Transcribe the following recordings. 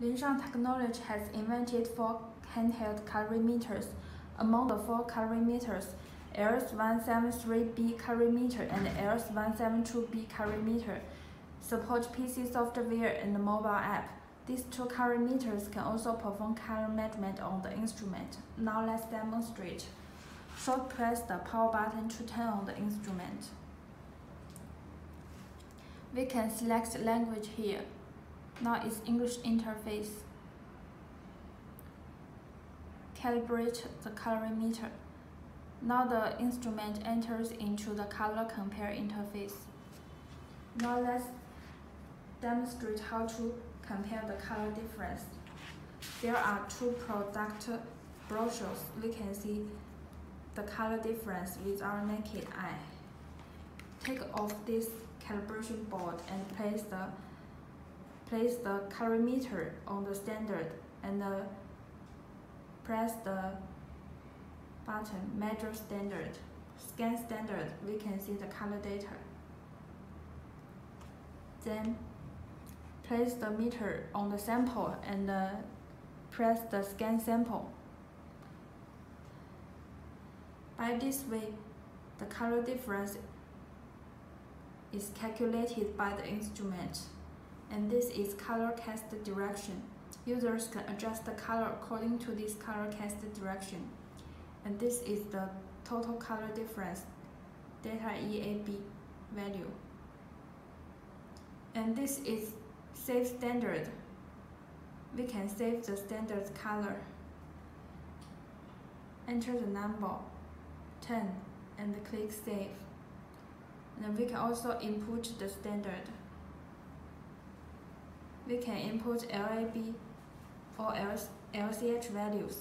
Linshang Technology has invented four handheld colorimeters. Among the four colorimeters, LS173B colorimeter and LS172B colorimeter support PC software and mobile app. These two colorimeters can also perform color measurement on the instrument. Now let's demonstrate. Short press the power button to turn on the instrument. We can select language here. Now it's English interface. Calibrate the colorimeter. Now the instrument enters into the color compare interface. Now let's demonstrate how to compare the color difference. There are two product brochures. We can see the color difference with our naked eye. Take off this calibration board and place the place the colorimeter on the standard and uh, press the button measure standard scan standard we can see the color data. Then place the meter on the sample and uh, press the scan sample. By this way the color difference is calculated by the instrument and this is color cast direction. Users can adjust the color according to this color cast direction. And this is the total color difference, delta EAB value. And this is save standard. We can save the standard color. Enter the number 10 and click save. And we can also input the standard we can input LAB or LCH values.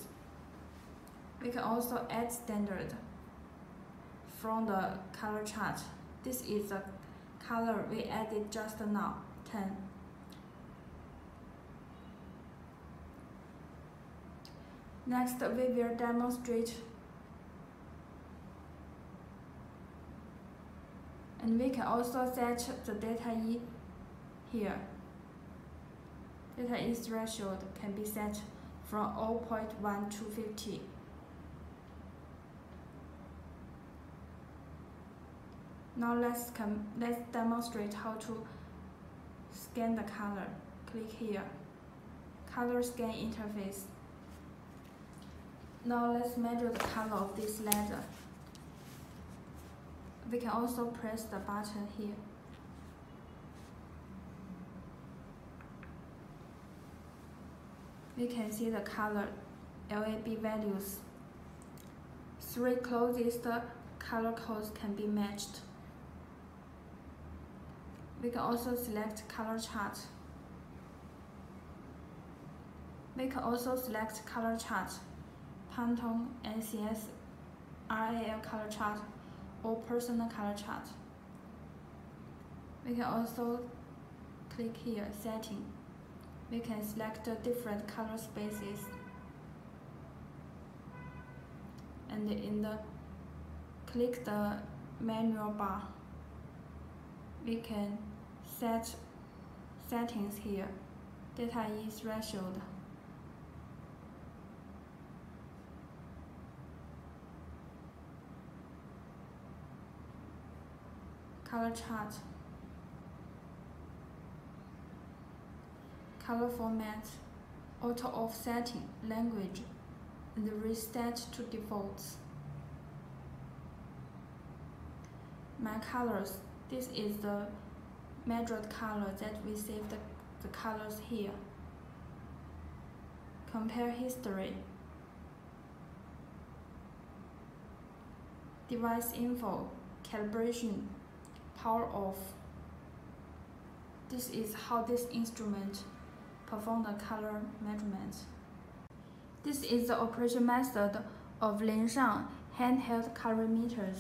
We can also add standard from the color chart. This is the color we added just now, 10. Next, we will demonstrate and we can also set the delta E here. Delta E threshold can be set from 0.1 to 50. Now let's, let's demonstrate how to scan the color. Click here. Color scan interface. Now let's measure the color of this letter. We can also press the button here. We can see the color LAB values. Three closest color codes can be matched. We can also select color chart. We can also select color chart, Pantone, NCS, RAL color chart, or personal color chart. We can also click here, setting we can select different color spaces. And in the click the manual bar. We can set settings here. Delta E threshold color chart color format, auto offsetting, language, and reset to defaults. My colors, this is the measured color that we saved the, the colors here. Compare history. Device info, calibration, power off. This is how this instrument perform the color measurement. This is the operation method of Linshang handheld colorimeters.